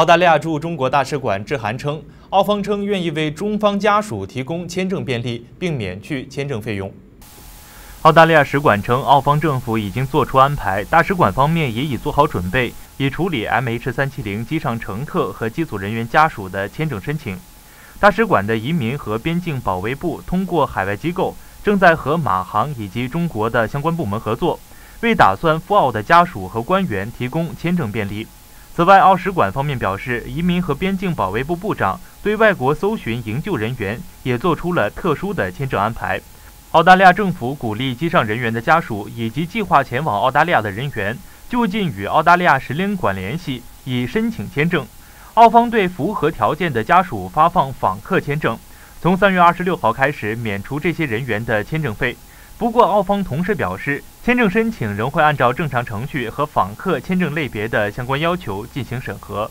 澳大利亚驻中国大使馆致函称，澳方称愿意为中方家属提供签证便利，并免去签证费用。澳大利亚使馆称，澳方政府已经做出安排，大使馆方面也已做好准备，以处理 MH370 机上乘客和机组人员家属的签证申请。大使馆的移民和边境保卫部通过海外机构，正在和马航以及中国的相关部门合作，为打算赴澳的家属和官员提供签证便利。此外，澳使馆方面表示，移民和边境保卫部部长对外国搜寻营救人员也做出了特殊的签证安排。澳大利亚政府鼓励机上人员的家属以及计划前往澳大利亚的人员就近与澳大利亚使领馆联系，以申请签证。澳方对符合条件的家属发放访客签证，从三月二十六号开始免除这些人员的签证费。不过，澳方同时表示，签证申请仍会按照正常程序和访客签证类别的相关要求进行审核。